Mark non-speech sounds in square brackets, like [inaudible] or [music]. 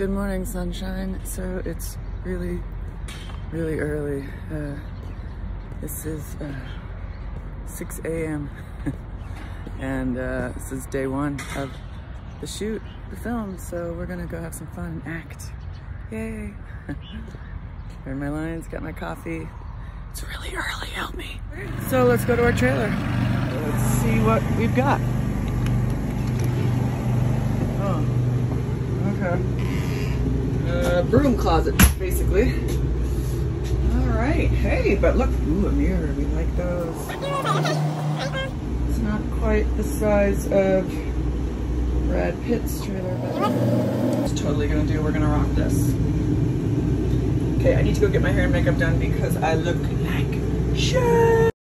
Good morning, sunshine. So it's really, really early. Uh, this is uh, 6 a.m. [laughs] and uh, this is day one of the shoot, the film. So we're gonna go have some fun and act. Yay! [laughs] Heard my lines, got my coffee. It's really early, help me. So let's go to our trailer. Let's see what we've got. Oh, okay. Uh, broom closet, basically. All right, hey, but look, ooh, a mirror, we like those. It's not quite the size of Brad Pitt's trailer, but it's totally gonna do, we're gonna rock this. Okay, I need to go get my hair and makeup done because I look like shit.